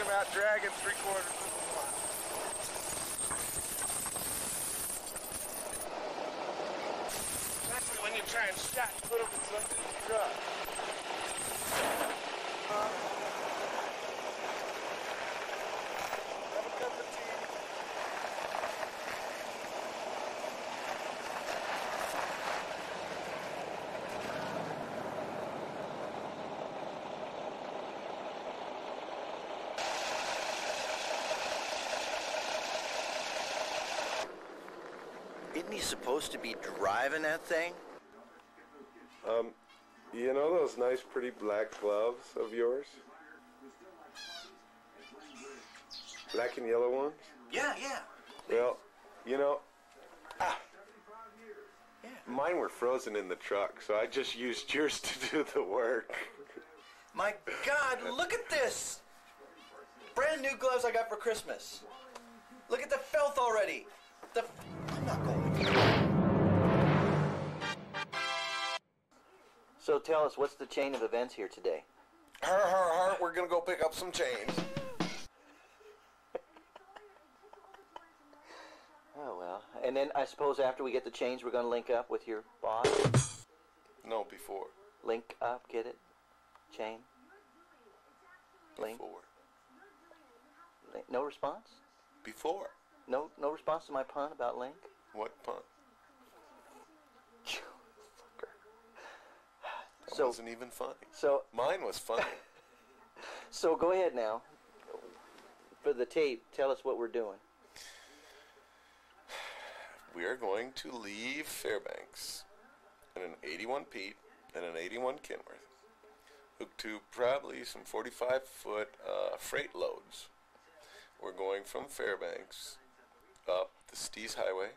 talking about dragging three quarters of a mile. Especially when you try and stack put them in somebody's truck. Have a cup of tea. Isn't he supposed to be driving that thing? Um, You know those nice, pretty black gloves of yours? Black and yellow ones? Yeah, yeah. Well, you know, ah, Yeah. mine were frozen in the truck, so I just used yours to do the work. My God, look at this! Brand new gloves I got for Christmas. Look at the filth already. The I'm not going. So tell us, what's the chain of events here today? Har har har, we're gonna go pick up some chains. Oh well, and then I suppose after we get the chains, we're going to link up with your boss. No, before. Link up, get it? Chain. Link. Before. link. No response. Before. No, no response to my pun about link. What pun? That So, wasn't even funny. so, Mine was funny. so go ahead now. For the tape, tell us what we're doing. we are going to leave Fairbanks in an 81 Pete and an 81 Kenworth, hooked to probably some 45 foot uh, freight loads. We're going from Fairbanks up the Steese Highway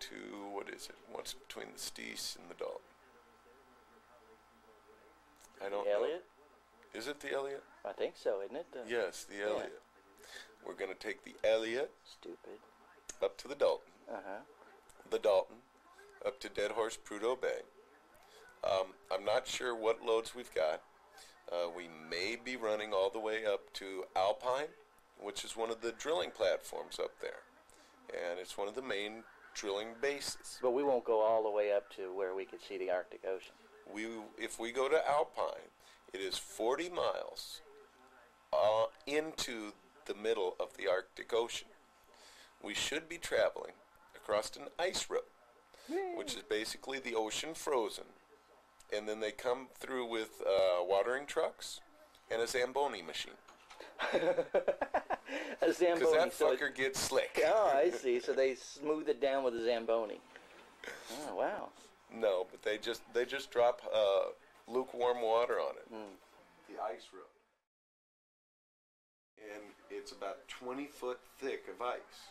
to what is it? What's between the Steese and the Dalton? I don't Elliott? know. Is it the Elliott? I think so, isn't it? The Yes, the Elliott. We're going to take the Elliott Stupid. up to the Dalton. Uh huh. the Dalton up to Deadhorse Prudhoe Bay. Um, I'm not sure what loads we've got. Uh, we may be running all the way up to Alpine, which is one of the drilling platforms up there, and it's one of the main drilling bases. But we won't go all the way up to where we could see the Arctic Ocean. We, if we go to Alpine, it is 40 miles uh, into the middle of the Arctic Ocean. We should be traveling across an ice road, which is basically the ocean frozen, and then they come through with uh, watering trucks and a Zamboni machine A because Zamboni. that so it- fucker gets slick. oh, I see. So they smooth it down with a Zamboni. Oh, wow. No, but they just they just drop uh, lukewarm water on it. The ice road, and it's about 20 foot thick of ice.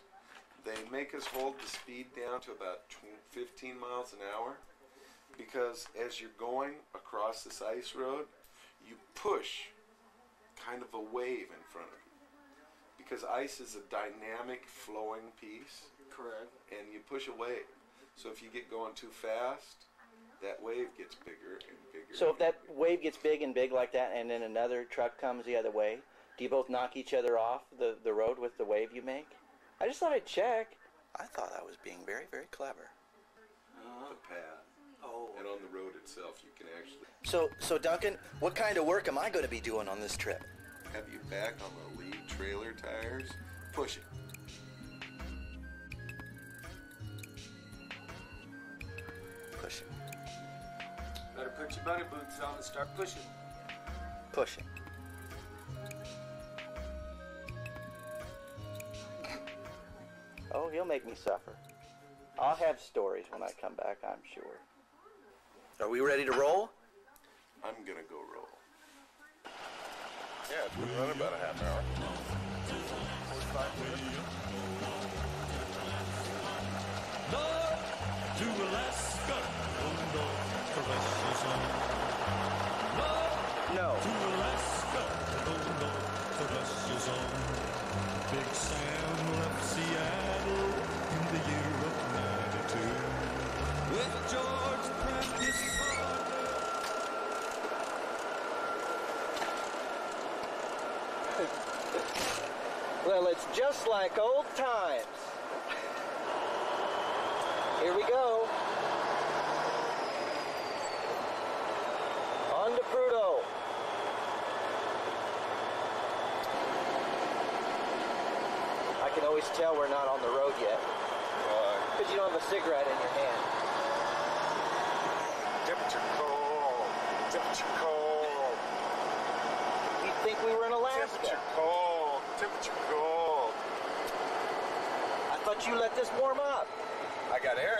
They make us hold the speed down to about tw- 15 miles an hour because as you're going across this ice road, you push kind of a wave in front of you because ice is a dynamic flowing piece Correct. and you push a wave. So if you get going too fast, that wave gets bigger and bigger. So if that bigger. wave gets big and big like that, and then another truck comes the other way, do you both knock each other off the, the road with the wave you make? I just thought I'd check. I thought I was being very, very clever. the path Oh. and on the road itself, you can actually So, so Duncan, what kind of work am I going to be doing on this trip? have you back on the lead trailer tires. Push it. Push it. Better put your bunny boots on and start pushing. pushing. Oh, he'll make me suffer. I'll have stories when I come back, I'm sure. Are we ready to roll? I'm gonna go roll. Yeah, it's been running about a half hour. 45 minutes. North to Alaska, just like old times. Here we go. On to Prudhoe. I can always tell we're not on the road yet uh, because you don't have a cigarette in your hand. Temperature cold. Temperature cold. You'd think we were in Alaska. Temperature cold. Temperature cold. You let this warm up. I got air.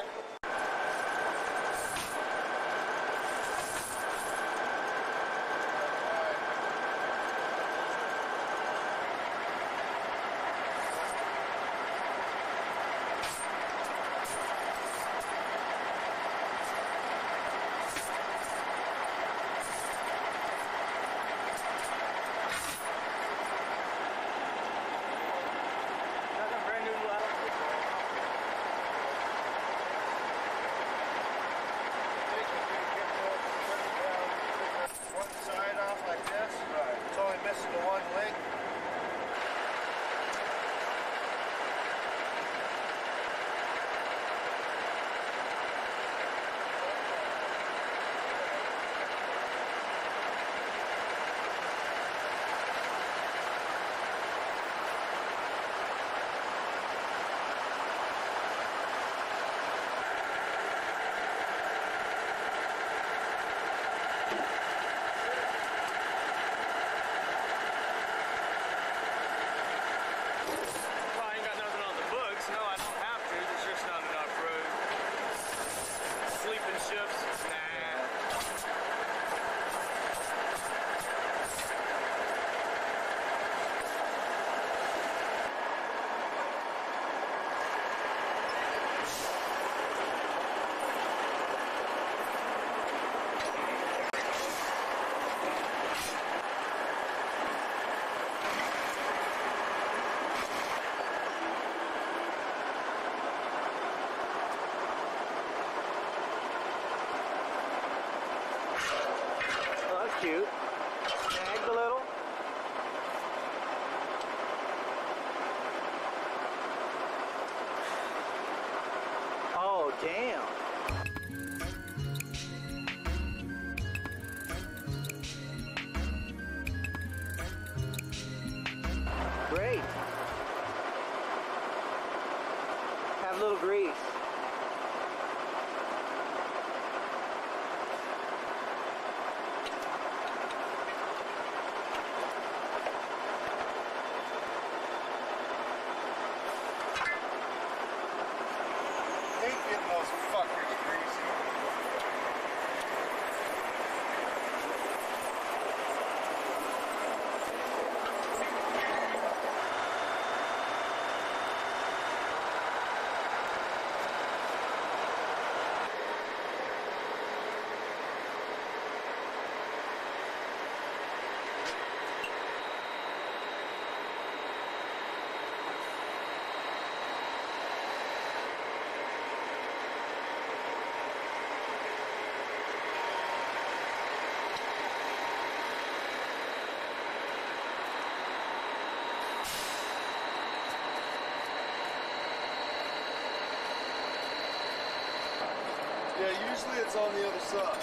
Yeah, usually it's on the other side.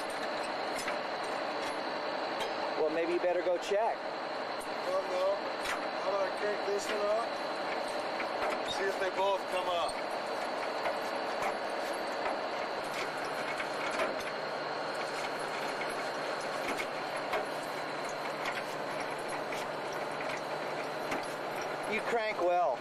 Well, maybe you better go check. Oh no. How about I crank this one up? See if they both come up. You crank well.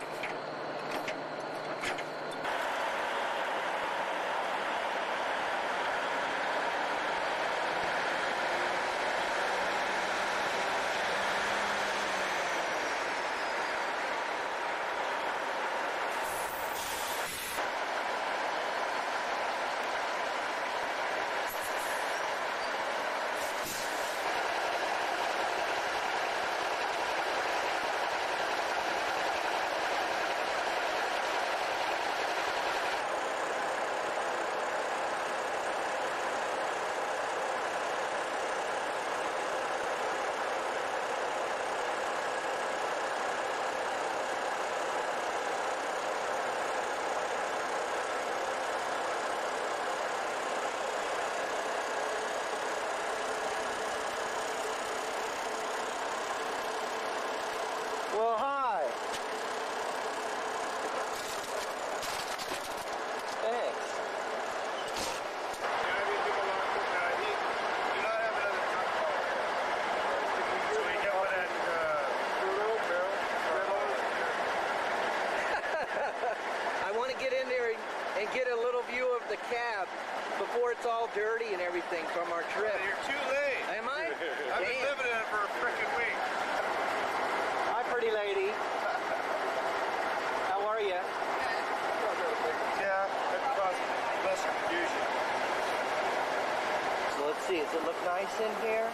See. Does it look nice in here?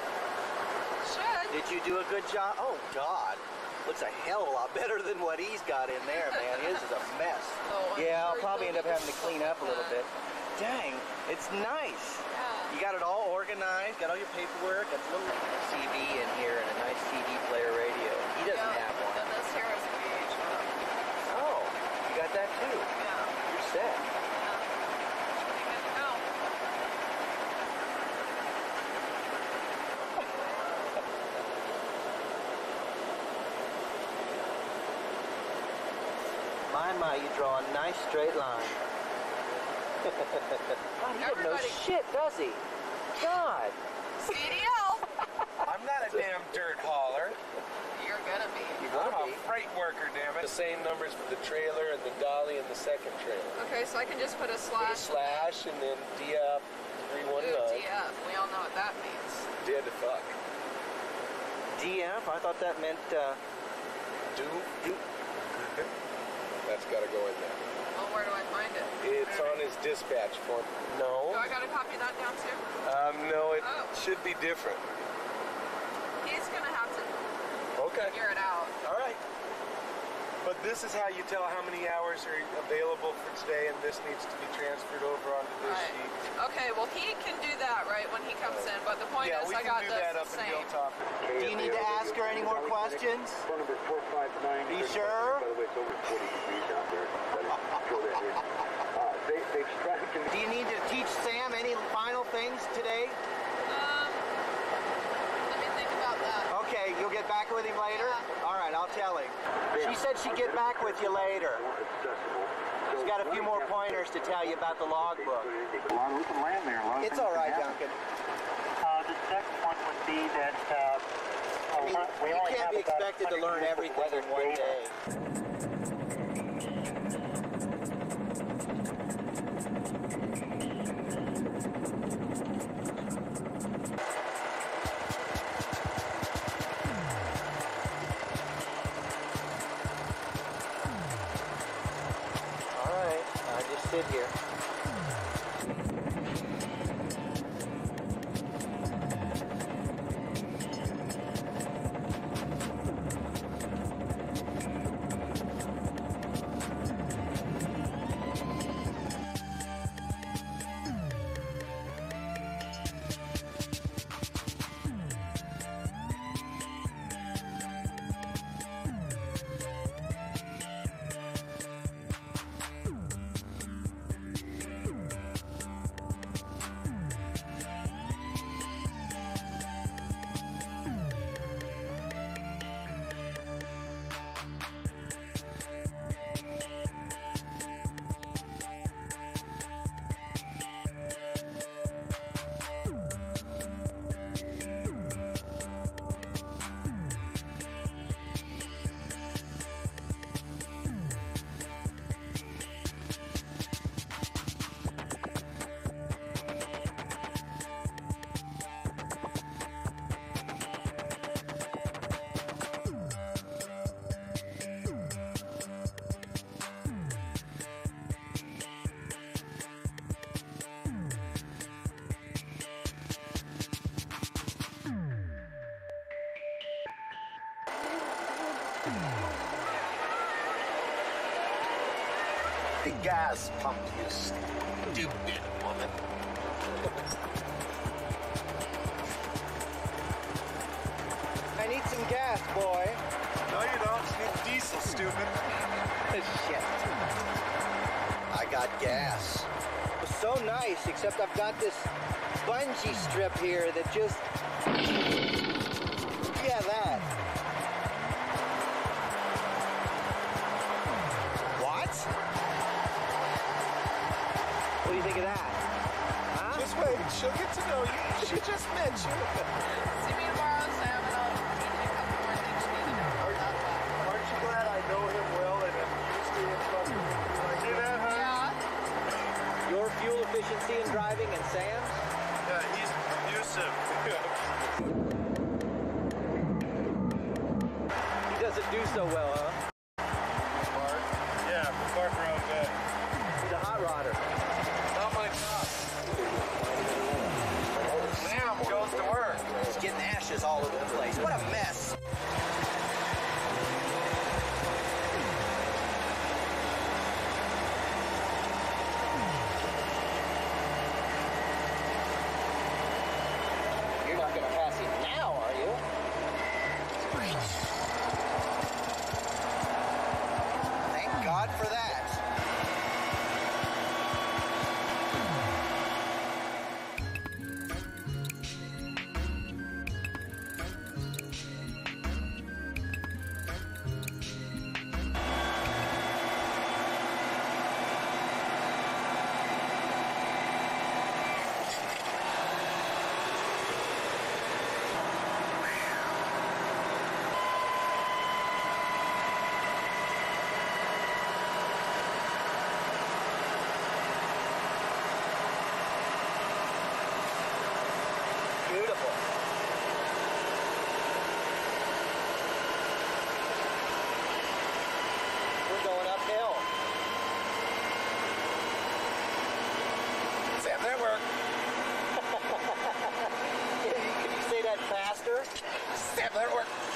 Should. Did you do a good job? Oh God, looks a hell of a lot better than what he's got in there, man. His is a mess. Oh, yeah, I'll probably end up having to clean up a little bit. Dang, it's nice. Yeah. You got it all organized, got all your paperwork, got a little CB in here and a nice CD player radio. He doesn't yeah. have one. This here is a VH1. Oh, you got that too. Yeah. You're set. Pretty good to go. My, my, you draw a nice straight line. God, he doesn't know shit, does he? God. CDL. I'm not a damn dirt hauler. You're gonna be. You I'm wanna a be. freight worker, damn it. The same numbers for the trailer and the dolly and the second trailer. Okay, so I can just put a Put a slash. slash and then DF Ooh, 319. DF. We all know what that means. Dead to fuck. DF? I thought that meant, uh, Do? do, That's got to go in there. Well, where do I find it? It's on his dispatch form. No. Do I gotta copy that down too? Um, no, it Oh. should be different. He's gonna have to Okay. figure it out. All right. But this is how you tell how many hours are available for today, and this needs to be transferred over onto this Right. sheet. Okay, well he can do that right when he comes in, but the point yeah, is I got this that the up in same. Hilltop. do you need to ask her any more questions? Phone number 459. Are you sure? By the way, it's over 40 degrees out there. Gotta throw that in. Uh, they, they've tried to Do you need to teach Sam any final things today? Um, let me think about that. Okay, you'll get back with him later? Yeah. All right, I'll tell him. She said she'd get back with you later. She's got a few more pointers to tell you about the logbook. We can land there. A lot of It's things all can right. Duncan. Uh, the second one would be that uh, I mean, we you can't have be expected to learn everything in one data. day. Need some gas, boy. No, you don't. You need diesel, stupid. Oh, shit. I got gas. It was so nice, except I've got this bungee strip here that just. Yeah, that. What? What do you think of that? Huh? Just wait. She'll get to know you. She just met you. so well, faster? That work.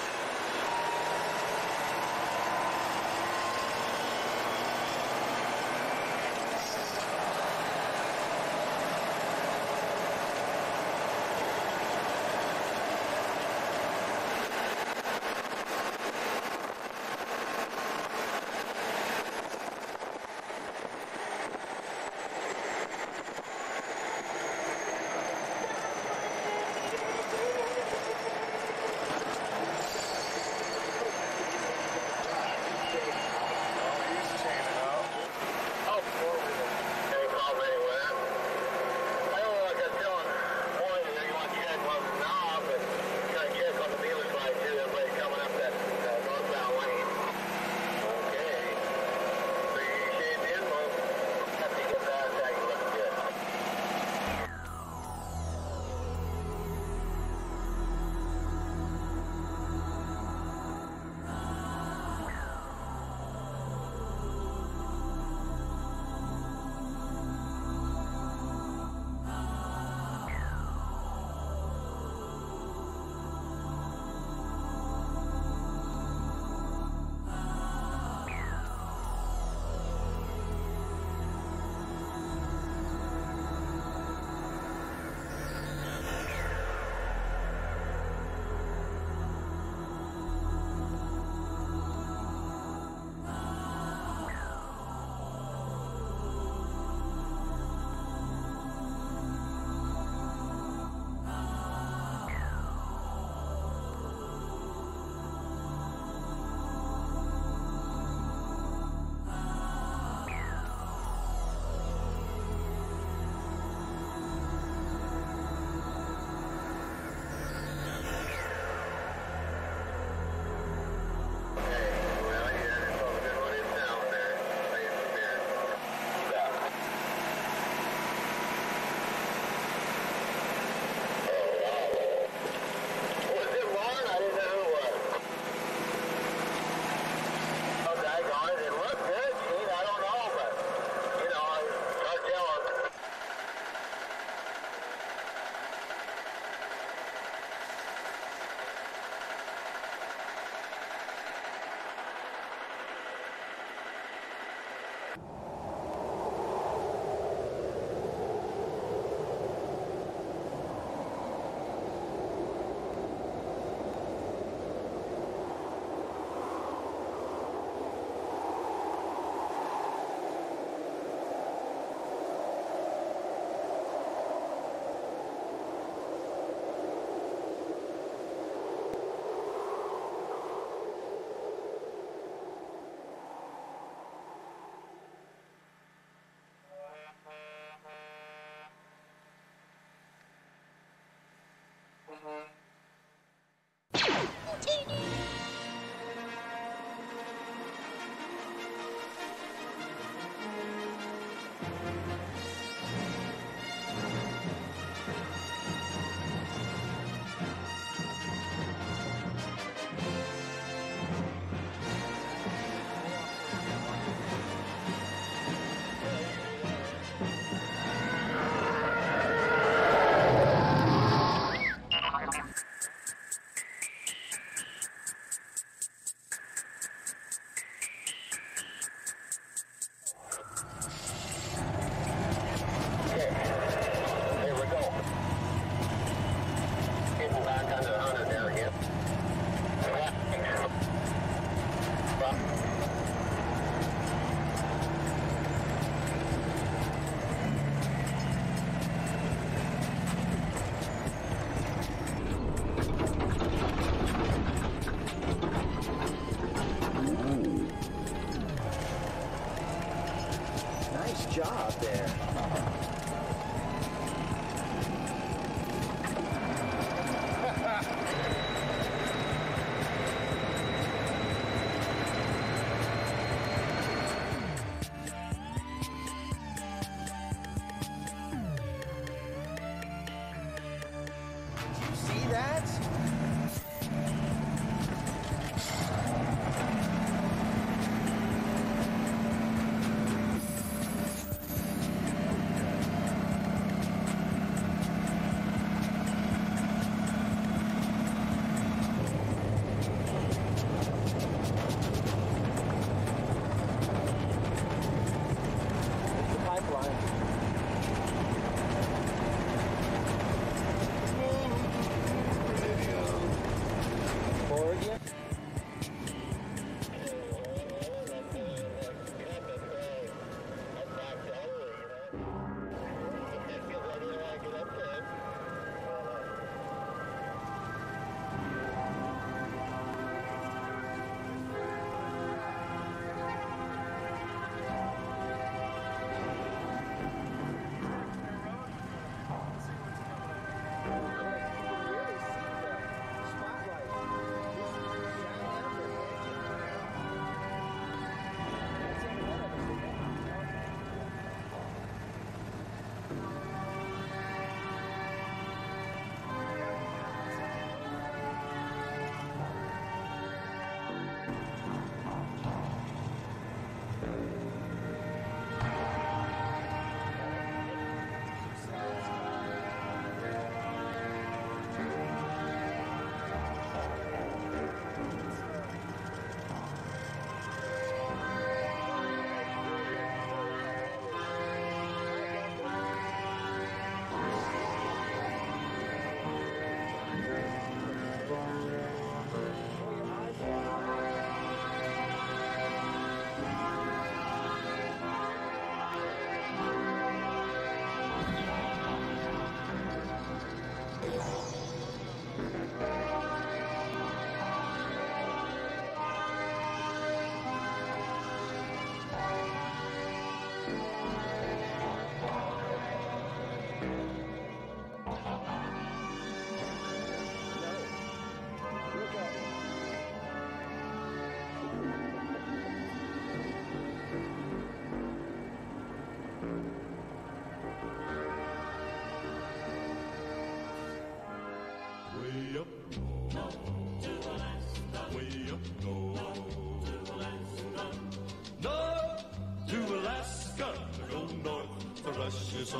North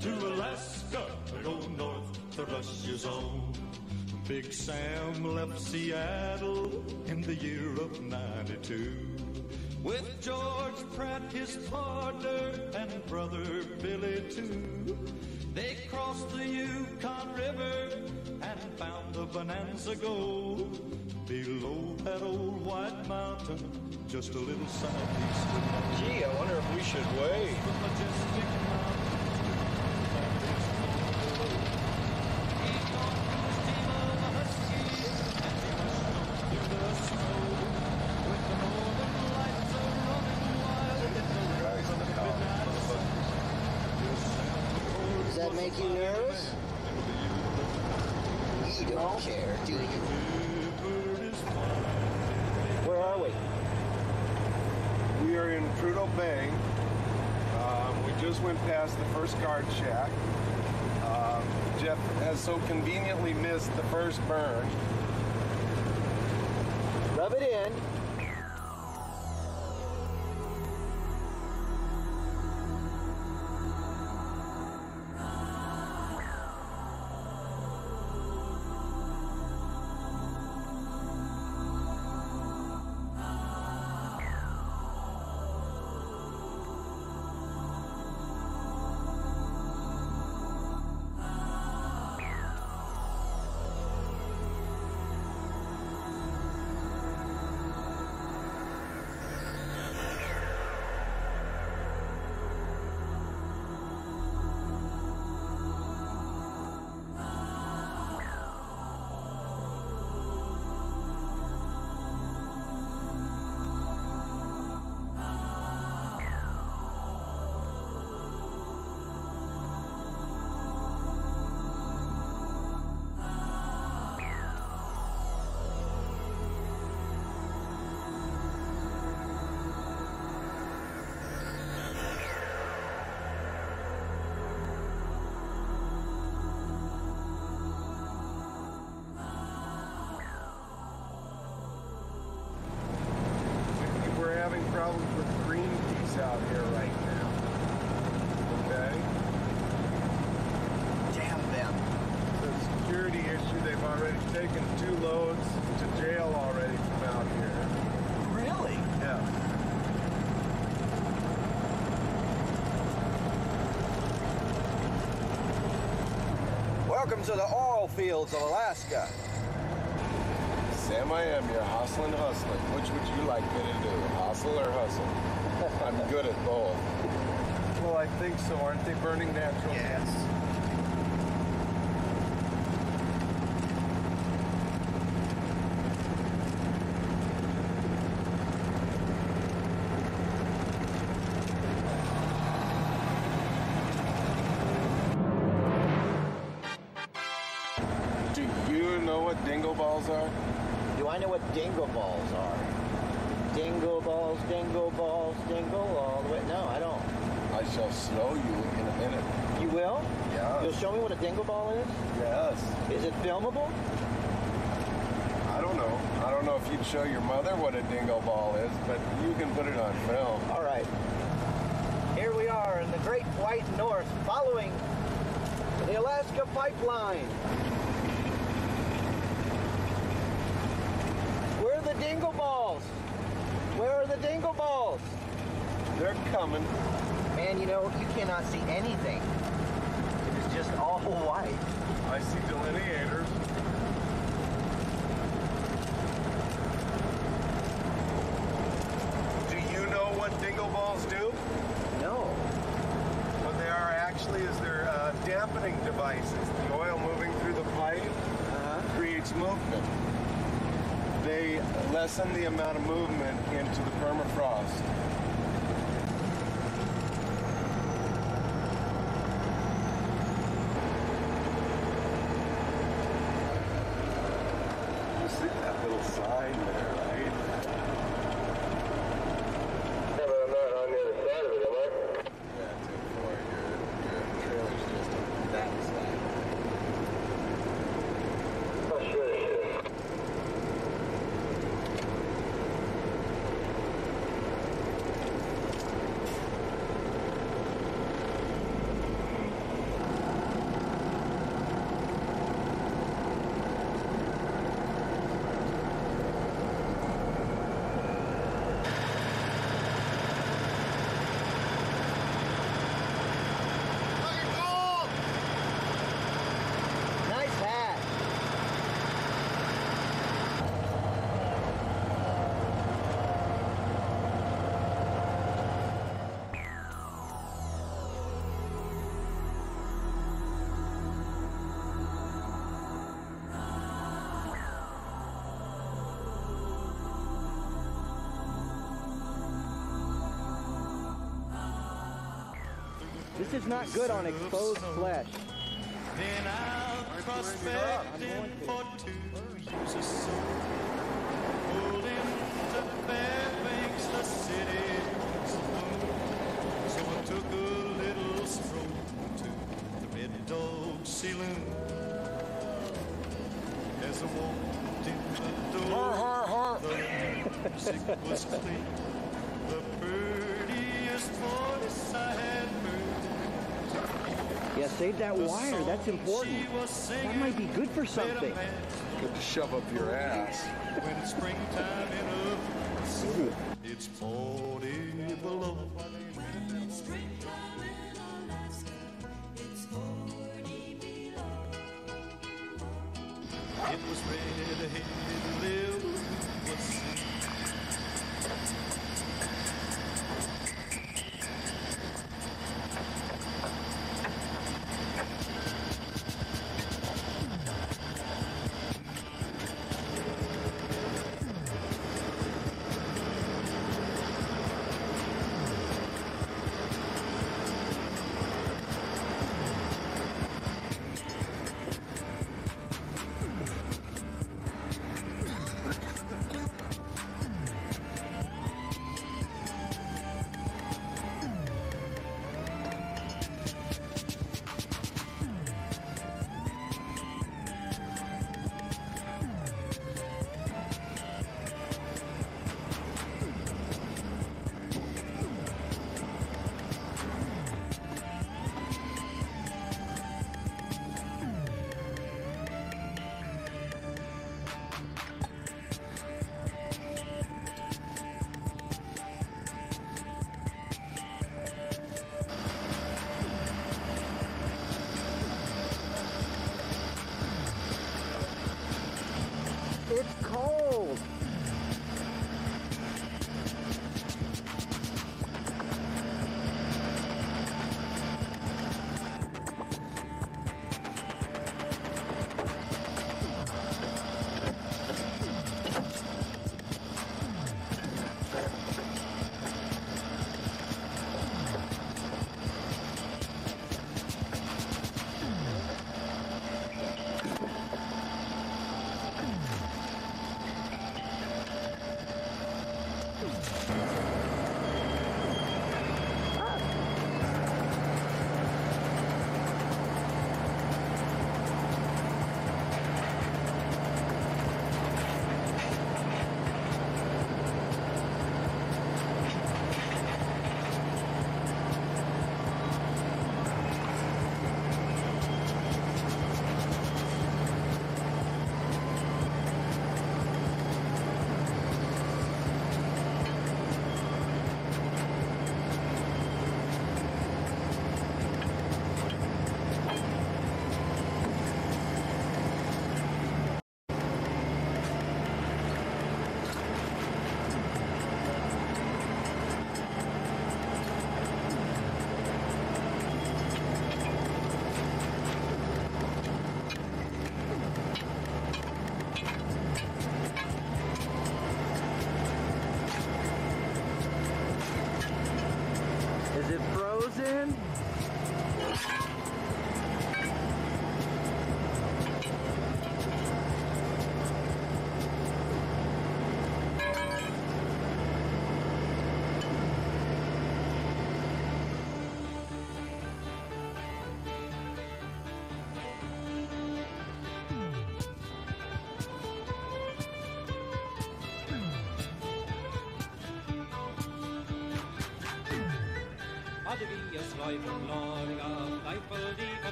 to Alaska, go oh, north, the rush is on. Big Sam left Seattle in the year of 92 with George Pratt, his partner, and brother Billy too. They crossed the Yukon River and found the Bonanza Gold below that old white mountain, just a little southeast of Gee, I wonder if we should wait. the majestic mountains. He talked to his team of huskies and he rushed through the snow with the northern lights a running wild in the rose of the midnight sun. Does that make you nervous? You don't care, do you? Where are we? We are in Prudhoe Bay. Um, we just went past the first guard shack. Um, Jeff has so conveniently missed the first burn. Rub it in. Welcome to the oil fields of Alaska. Sam, I am. You're hustling, hustling. Which would you like me to do, hustle or hustle? I'm good at both. Well, I think so. Aren't they burning natural gas? Do dingle ball is? Yes. Is it filmable? I don't know. I don't know if you'd show your mother what a dingo ball is, but you can put it on film. All right. Here we are in the Great White North, following the Alaska Pipeline. Where are the dingle balls? Where are the dingle balls? They're coming. Man, you know, you cannot see anything. It is just all white. I see delineators. Do you know what dingle balls do? No. What they are actually is they're uh, dampening devices. The oil moving through the pipe creates movement. They lessen the amount of movement into the permafrost. You see that little This is not good on exposed flesh. Been out prospecting for two years or so. Pulled into Fairbanks, the city was alone. So I took a little stroll to the Red Dog Saloon. As I walked in the door, the music was clear. Save that wire. That's important. That might be good for something. Good to shove up your ass. When it's springtime in a it's 40 below. It was red-headed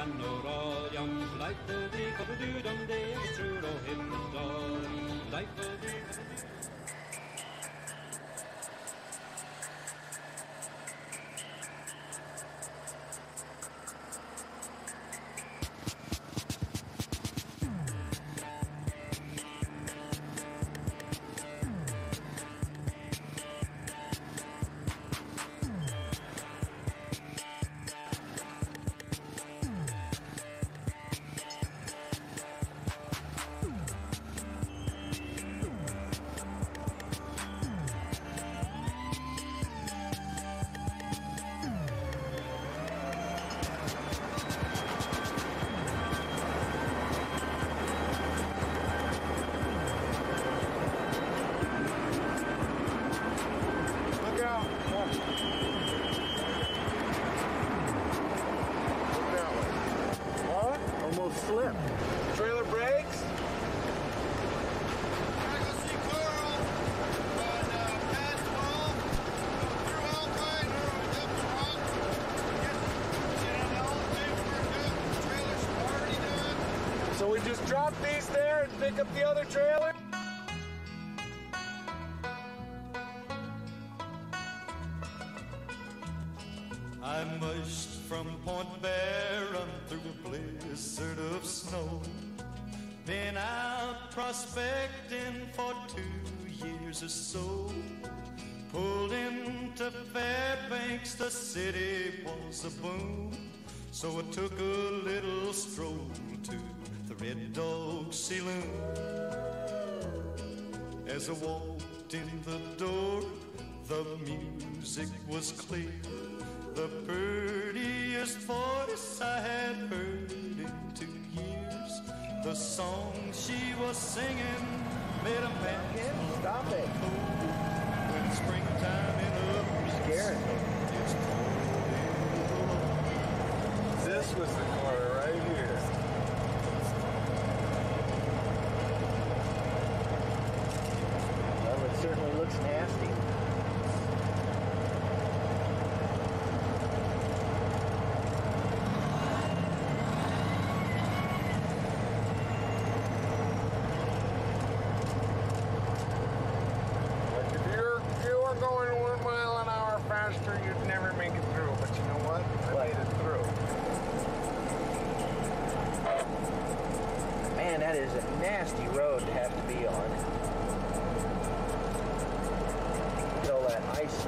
stelig vann och radion. Life-a-dee-fa-da-doo-dum-day, pick up the other trailer? I mushed from Point Barrow through a blizzard of snow. Been out prospecting for two years or so. Pulled into Fairbanks, the city was a boom. So I took a little stroll to the Red Dog Saloon. As I walked in the door, the music was clear. The prettiest voice I had heard in two years. The song she was singing made a man Stop it. when springtime in the Scaring me. It's cold in the road. This was the corner right here. Well, it certainly looks nasty. Like if you're you were going one mile an you'd never make it through. But you know what? I What? made it through. Man, that is a nasty road to have to be on. All that ice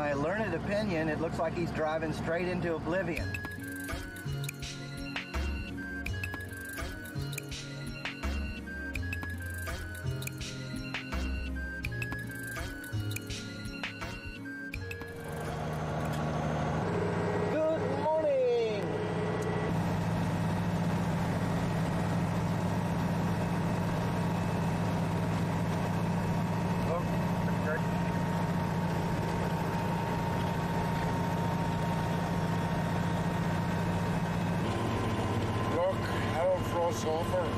my learned opinion, it looks like he's driving straight into oblivion. crossover.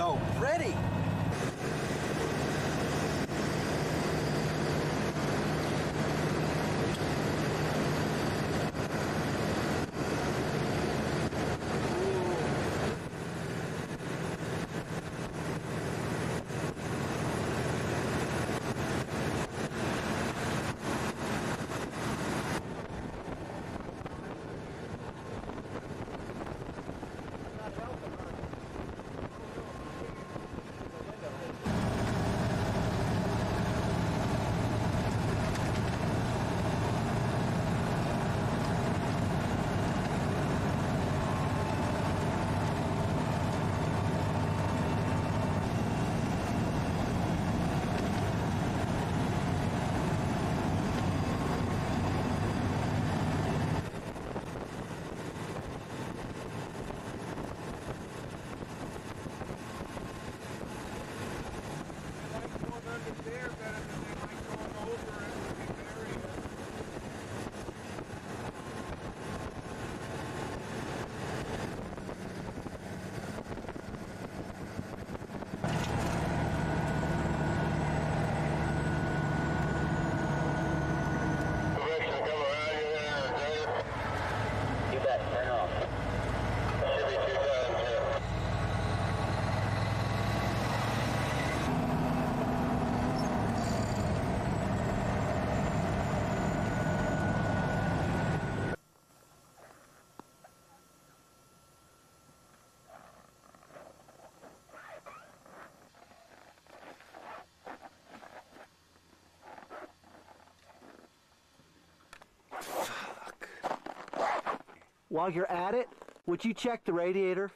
so pretty. While you're at it, would you check the radiator?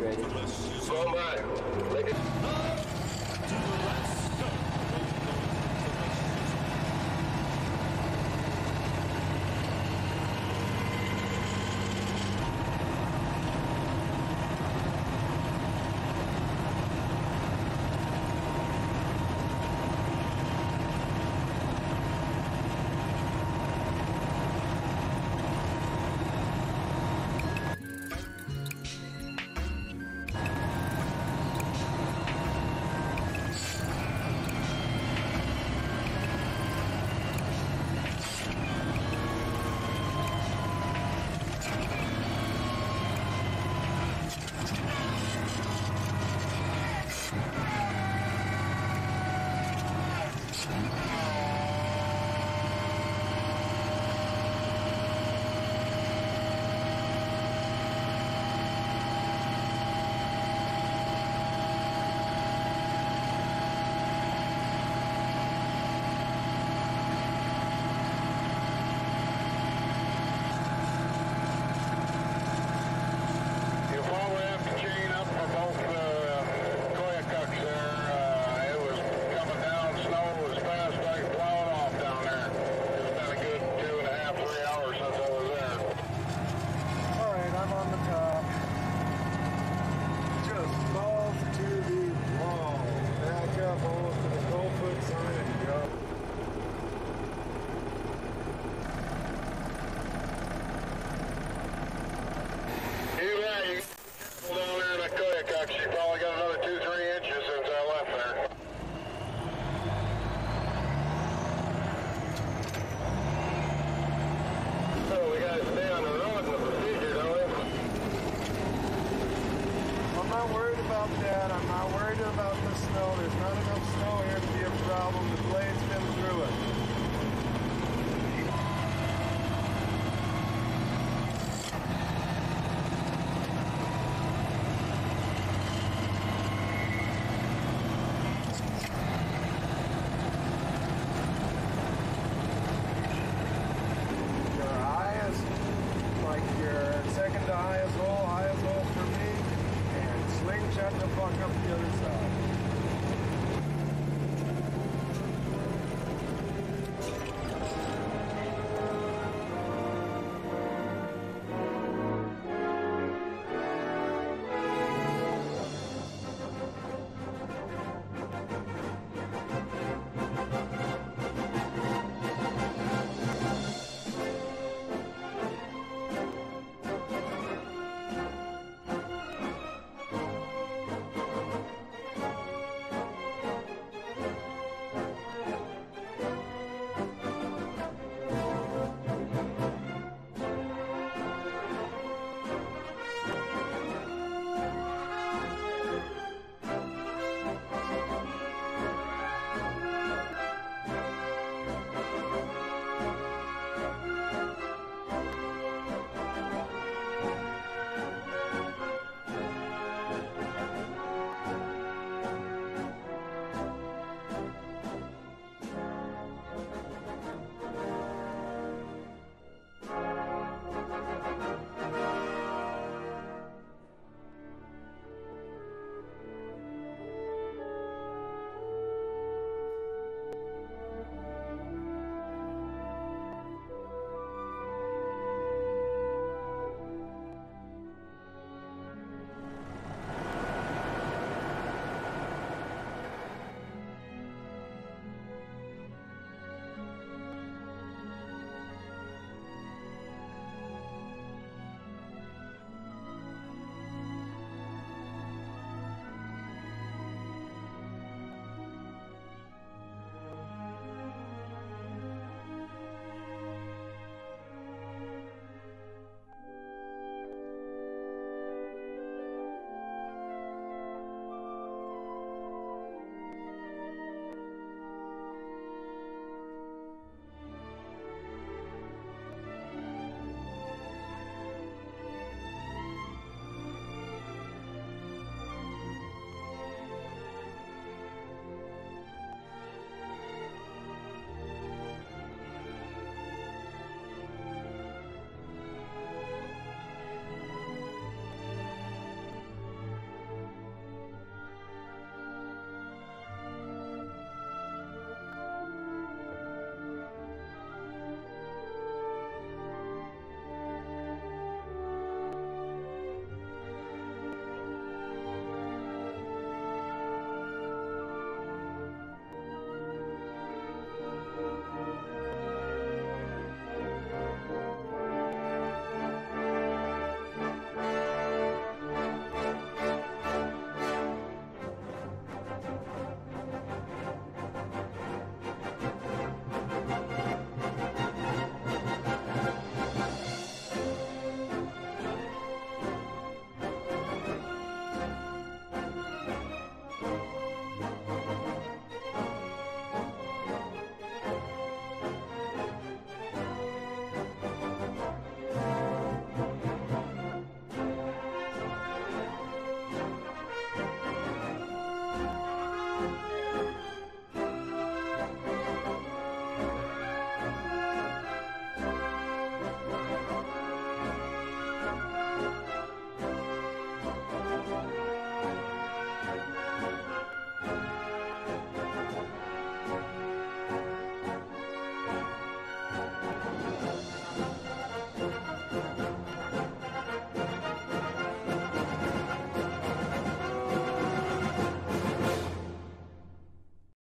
Demonstrated. Stand by. the fuck up the other side.